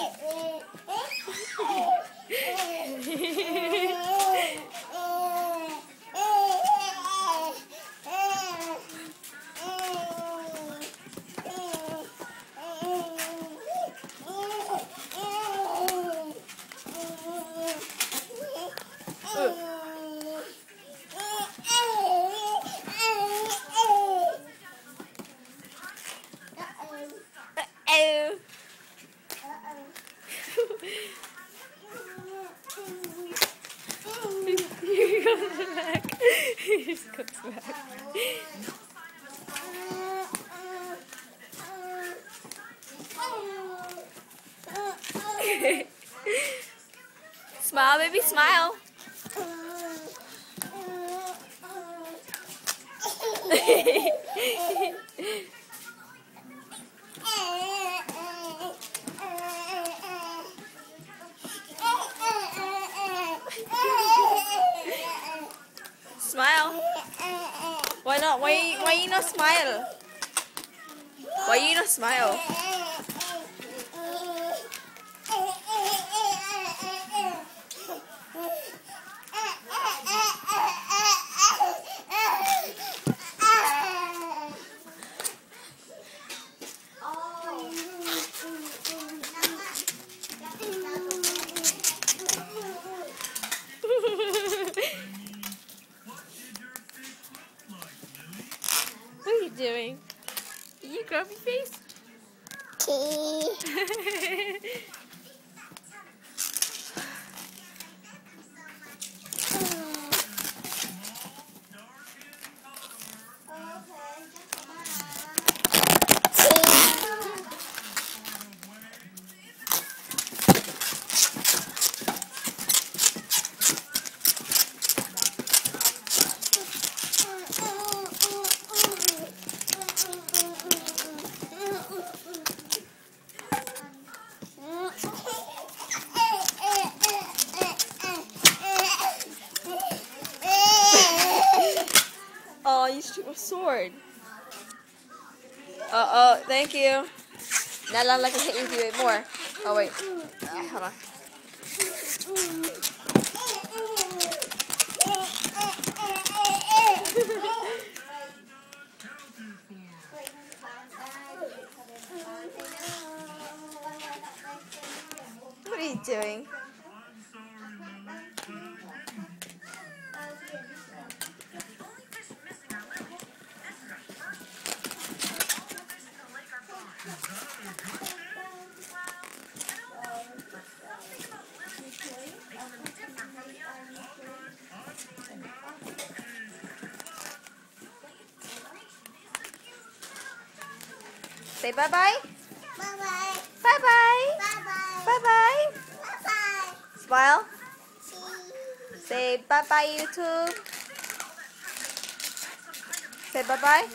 Oh! Comes back. smile, baby, smile. Why? Why you not smile? Why you not smile? what are you doing? You grumpy face? Oh, you shoot a sword. Uh oh, thank you. Now I'm like to hit you it more. Oh wait. Uh, hold on. What are you doing? Say bye bye. Bye bye. Bye bye. Bye bye. Bye bye. Smile. Say bye bye YouTube. Say bye bye.